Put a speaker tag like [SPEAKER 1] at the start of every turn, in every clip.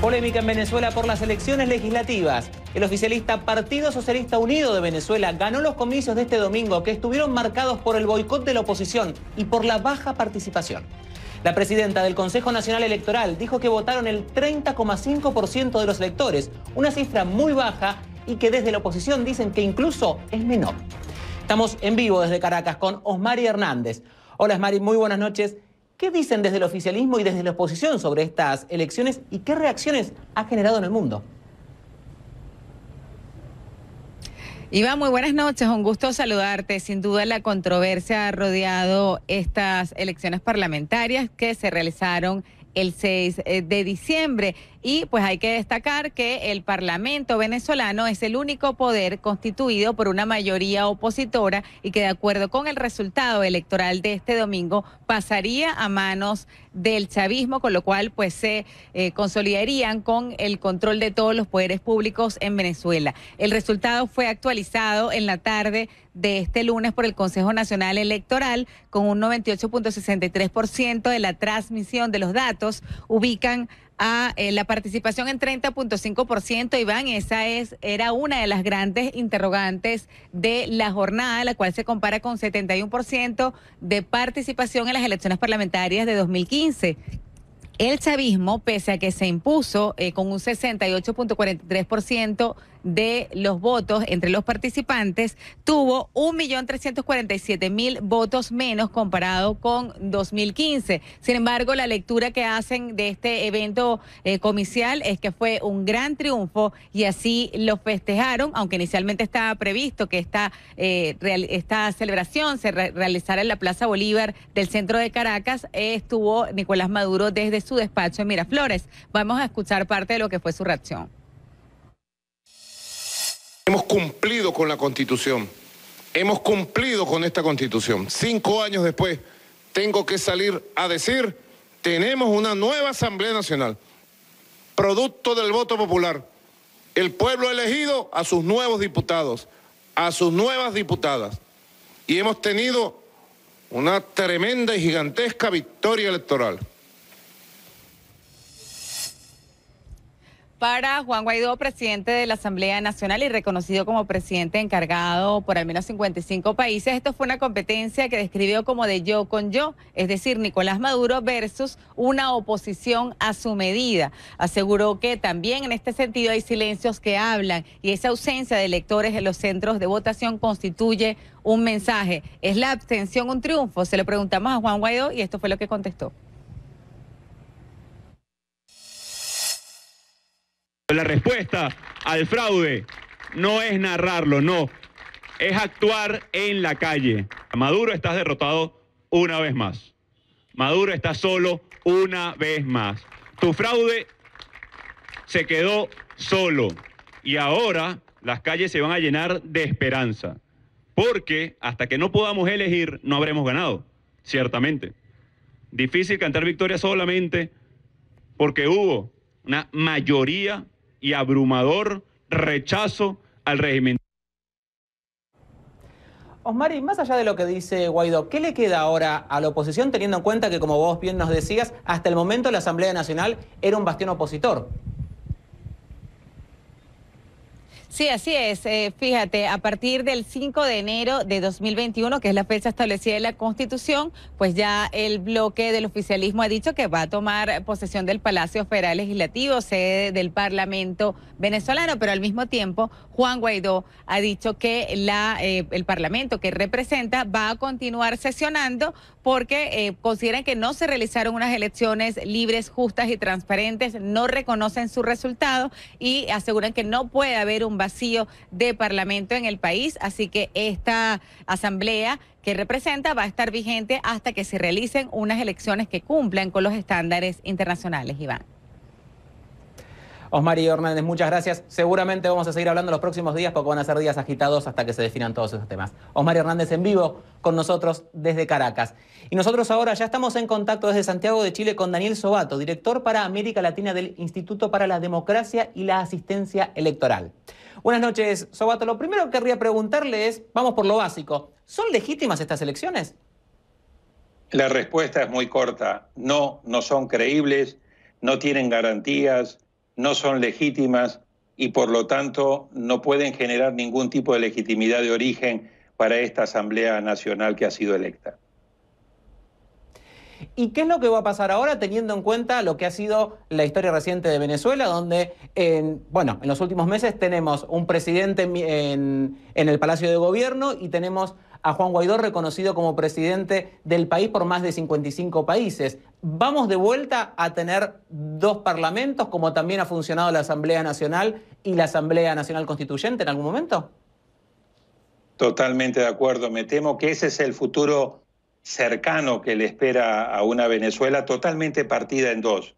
[SPEAKER 1] Polémica en Venezuela por las elecciones legislativas. El oficialista Partido Socialista Unido de Venezuela ganó los comicios de este domingo que estuvieron marcados por el boicot de la oposición y por la baja participación. La presidenta del Consejo Nacional Electoral dijo que votaron el 30,5% de los electores, una cifra muy baja y que desde la oposición dicen que incluso es menor. Estamos en vivo desde Caracas con Osmari Hernández. Hola Osmari, muy buenas noches. ¿Qué dicen desde el oficialismo y desde la oposición sobre estas elecciones y qué reacciones ha generado en el mundo?
[SPEAKER 2] Iván, muy buenas noches, un gusto saludarte. Sin duda la controversia ha rodeado estas elecciones parlamentarias que se realizaron el 6 eh, de diciembre. Y pues hay que destacar que el Parlamento venezolano es el único poder constituido por una mayoría opositora y que de acuerdo con el resultado electoral de este domingo pasaría a manos del chavismo, con lo cual pues se eh, consolidarían con el control de todos los poderes públicos en Venezuela. El resultado fue actualizado en la tarde de este lunes por el Consejo Nacional Electoral con un 98.63% de la transmisión de los datos ubican a eh, la participación en 30.5%. Iván, esa es, era una de las grandes interrogantes de la jornada, la cual se compara con 71% de participación en las elecciones parlamentarias de 2015. El chavismo, pese a que se impuso eh, con un 68.43% de los votos entre los participantes, tuvo 1.347.000 votos menos comparado con 2015. Sin embargo, la lectura que hacen de este evento eh, comicial es que fue un gran triunfo y así lo festejaron, aunque inicialmente estaba previsto que esta, eh, esta celebración se realizara en la Plaza Bolívar del centro de Caracas, estuvo Nicolás Maduro desde su despacho en Miraflores. Vamos a escuchar parte de lo que fue su reacción.
[SPEAKER 3] Hemos cumplido con la Constitución. Hemos cumplido con esta Constitución. Cinco años después, tengo que salir a decir, tenemos una nueva Asamblea Nacional, producto del voto popular. El pueblo ha elegido a sus nuevos diputados, a sus nuevas diputadas. Y hemos tenido una tremenda y gigantesca victoria electoral.
[SPEAKER 2] Para Juan Guaidó, presidente de la Asamblea Nacional y reconocido como presidente encargado por al menos 55 países. Esto fue una competencia que describió como de yo con yo, es decir, Nicolás Maduro versus una oposición a su medida. Aseguró que también en este sentido hay silencios que hablan y esa ausencia de electores en los centros de votación constituye un mensaje. ¿Es la abstención un triunfo? Se lo preguntamos a Juan Guaidó y esto fue lo que contestó.
[SPEAKER 4] La respuesta al fraude no es narrarlo, no, es actuar en la calle. Maduro estás derrotado una vez más. Maduro está solo una vez más. Tu fraude se quedó solo y ahora las calles se van a llenar de esperanza, porque hasta que no podamos elegir no habremos ganado, ciertamente. Difícil cantar victoria solamente porque hubo una mayoría y abrumador rechazo al régimen.
[SPEAKER 1] Osmari, más allá de lo que dice Guaidó, ¿qué le queda ahora a la oposición teniendo en cuenta que, como vos bien nos decías, hasta el momento la Asamblea Nacional era un bastión opositor?
[SPEAKER 2] Sí, así es. Eh, fíjate, a partir del 5 de enero de 2021, que es la fecha establecida en la Constitución, pues ya el bloque del oficialismo ha dicho que va a tomar posesión del Palacio Federal Legislativo, sede del Parlamento venezolano, pero al mismo tiempo Juan Guaidó ha dicho que la, eh, el Parlamento que representa va a continuar sesionando porque eh, consideran que no se realizaron unas elecciones libres, justas y transparentes, no reconocen su resultado y aseguran que no puede haber un vacío de parlamento en el país, así que esta asamblea que representa va a estar vigente hasta que se realicen unas elecciones que cumplan con los estándares internacionales, Iván.
[SPEAKER 1] Osmari Hernández, muchas gracias. Seguramente vamos a seguir hablando los próximos días porque van a ser días agitados hasta que se definan todos esos temas. Osmari Hernández en vivo con nosotros desde Caracas. Y nosotros ahora ya estamos en contacto desde Santiago de Chile con Daniel Sobato, director para América Latina del Instituto para la Democracia y la Asistencia Electoral. Buenas noches, Sobato. Lo primero que querría preguntarle es, vamos por lo básico, ¿son legítimas estas elecciones?
[SPEAKER 5] La respuesta es muy corta. No, no son creíbles, no tienen garantías, no son legítimas y por lo tanto no pueden generar ningún tipo de legitimidad de origen para esta Asamblea Nacional que ha sido electa.
[SPEAKER 1] ¿Y qué es lo que va a pasar ahora teniendo en cuenta lo que ha sido la historia reciente de Venezuela, donde, en, bueno, en los últimos meses tenemos un presidente en, en el Palacio de Gobierno y tenemos a Juan Guaidó reconocido como presidente del país por más de 55 países. ¿Vamos de vuelta a tener dos parlamentos como también ha funcionado la Asamblea Nacional y la Asamblea Nacional Constituyente en algún momento?
[SPEAKER 5] Totalmente de acuerdo. Me temo que ese es el futuro cercano que le espera a una Venezuela totalmente partida en dos,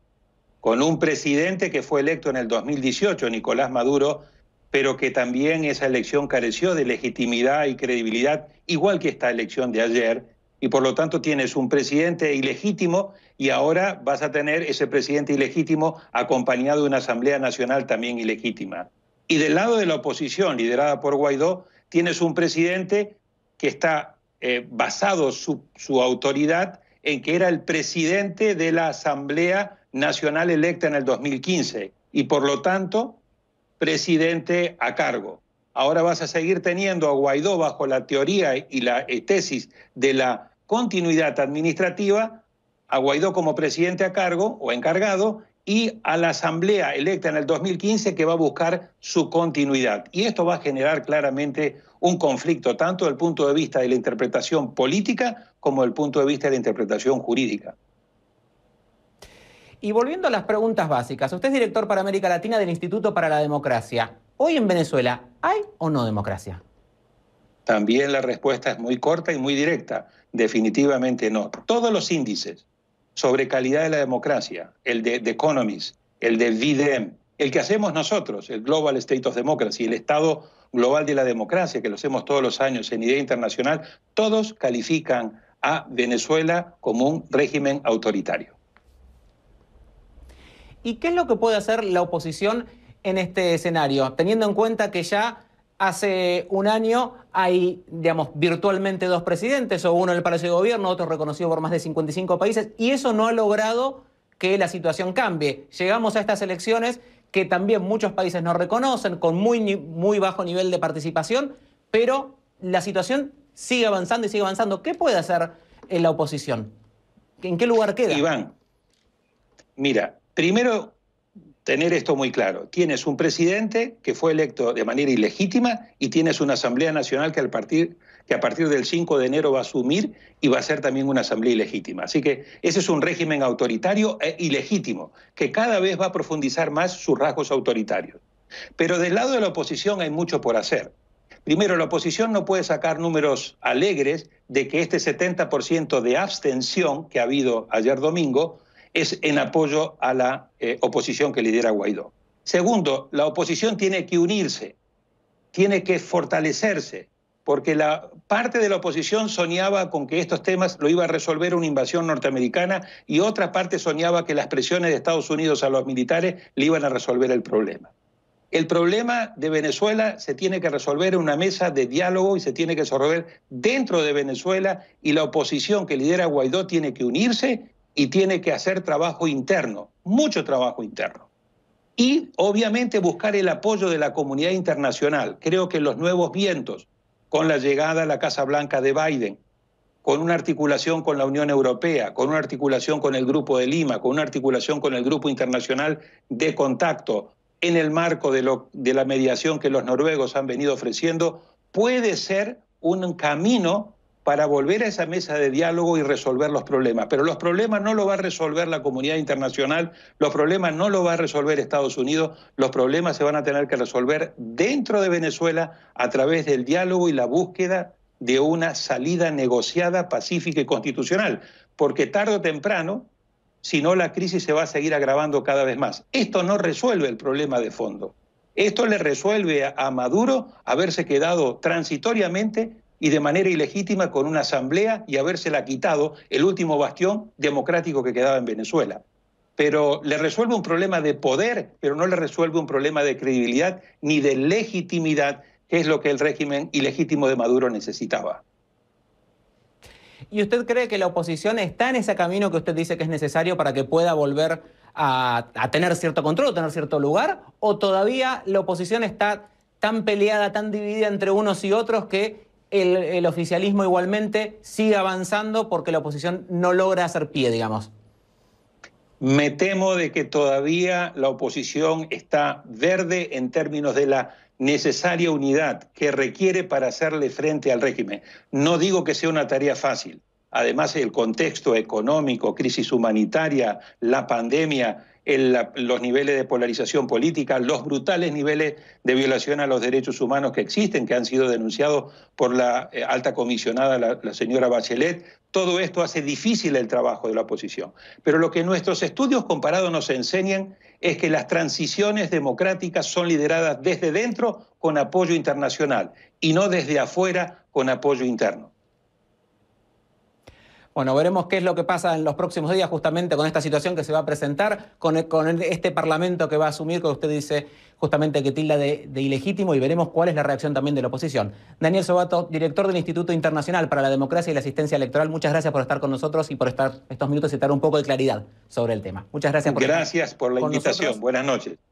[SPEAKER 5] con un presidente que fue electo en el 2018, Nicolás Maduro, pero que también esa elección careció de legitimidad y credibilidad, igual que esta elección de ayer, y por lo tanto tienes un presidente ilegítimo y ahora vas a tener ese presidente ilegítimo acompañado de una Asamblea Nacional también ilegítima. Y del lado de la oposición, liderada por Guaidó, tienes un presidente que está eh, basado su, su autoridad en que era el presidente de la Asamblea Nacional electa en el 2015 y por lo tanto presidente a cargo. Ahora vas a seguir teniendo a Guaidó bajo la teoría y la eh, tesis de la continuidad administrativa, a Guaidó como presidente a cargo o encargado y a la asamblea electa en el 2015 que va a buscar su continuidad. Y esto va a generar claramente un conflicto tanto desde el punto de vista de la interpretación política como desde el punto de vista de la interpretación jurídica.
[SPEAKER 1] Y volviendo a las preguntas básicas, usted es director para América Latina del Instituto para la Democracia. Hoy en Venezuela, ¿hay o no democracia?
[SPEAKER 5] También la respuesta es muy corta y muy directa. Definitivamente no. Todos los índices sobre calidad de la democracia, el de The Economist, el de VDM, el que hacemos nosotros, el Global State of Democracy, el Estado Global de la Democracia, que lo hacemos todos los años en idea internacional, todos califican a Venezuela como un régimen autoritario.
[SPEAKER 1] ¿Y qué es lo que puede hacer la oposición en este escenario? Teniendo en cuenta que ya hace un año hay, digamos, virtualmente dos presidentes, o uno en el Palacio de Gobierno, otro reconocido por más de 55 países, y eso no ha logrado que la situación cambie. Llegamos a estas elecciones que también muchos países no reconocen, con muy, muy bajo nivel de participación, pero la situación sigue avanzando y sigue avanzando. ¿Qué puede hacer la oposición? ¿En qué lugar queda?
[SPEAKER 5] Iván, mira, Primero, tener esto muy claro. Tienes un presidente que fue electo de manera ilegítima y tienes una Asamblea Nacional que, a partir del 5 de enero va a asumir y va a ser también una Asamblea ilegítima. Así que ese es un régimen autoritario e ilegítimo, que cada vez va a profundizar más sus rasgos autoritarios. Pero del lado de la oposición hay mucho por hacer. Primero, la oposición no puede sacar números alegres de que este 70% de abstención que ha habido ayer domingo es en apoyo a la eh, oposición que lidera Guaidó. Segundo, la oposición tiene que unirse, tiene que fortalecerse, porque la parte de la oposición soñaba con que estos temas lo iba a resolver una invasión norteamericana y otra parte soñaba que las presiones de Estados Unidos a los militares le iban a resolver el problema. El problema de Venezuela se tiene que resolver en una mesa de diálogo y se tiene que resolver dentro de Venezuela y la oposición que lidera Guaidó tiene que unirse y tiene que hacer trabajo interno, mucho trabajo interno. Y obviamente buscar el apoyo de la comunidad internacional. Creo que los nuevos vientos, con la llegada a la Casa Blanca de Biden, con una articulación con la Unión Europea, con una articulación con el Grupo de Lima, con una articulación con el Grupo Internacional de Contacto, en el marco de, la mediación que los noruegos han venido ofreciendo, puede ser un camino para volver a esa mesa de diálogo y resolver los problemas. Pero los problemas no lo va a resolver la comunidad internacional, los problemas no lo va a resolver Estados Unidos, los problemas se van a tener que resolver dentro de Venezuela a través del diálogo y la búsqueda de una salida negociada, pacífica y constitucional, porque tarde o temprano, si no, la crisis se va a seguir agravando cada vez más. Esto no resuelve el problema de fondo. Esto le resuelve a Maduro haberse quedado transitoriamente y de manera ilegítima con una asamblea y habérsela quitado el último bastión democrático que quedaba en Venezuela. Pero le resuelve un problema de poder, pero no le resuelve un problema de credibilidad ni de legitimidad, que es lo que el régimen ilegítimo de Maduro necesitaba.
[SPEAKER 1] ¿Y usted cree que la oposición está en ese camino que usted dice que es necesario para que pueda volver a, tener cierto control, tener cierto lugar, o todavía la oposición está tan peleada, tan dividida entre unos y otros que el, oficialismo igualmente sigue avanzando porque la oposición no logra hacer pie, digamos.
[SPEAKER 5] Me temo de que todavía la oposición está verde en términos de la necesaria unidad que requiere para hacerle frente al régimen. No digo que sea una tarea fácil, además el contexto económico, crisis humanitaria, la pandemia, los niveles de polarización política, los brutales niveles de violación a los derechos humanos que existen, que han sido denunciados por la eh, alta comisionada, la, señora Bachelet, todo esto hace difícil el trabajo de la oposición. Pero lo que nuestros estudios comparados nos enseñan es que las transiciones democráticas son lideradas desde dentro con apoyo internacional y no desde afuera con apoyo interno.
[SPEAKER 1] Bueno, veremos qué es lo que pasa en los próximos días justamente con esta situación que se va a presentar, con, este Parlamento que va a asumir, que usted dice justamente que tilda de, ilegítimo, y veremos cuál es la reacción también de la oposición. Daniel Sobato, director del Instituto Internacional para la Democracia y la Asistencia Electoral, muchas gracias por estar con nosotros y por estar estos minutos y dar un poco de claridad sobre el tema. Muchas gracias
[SPEAKER 5] por Gracias por la invitación. Buenas noches.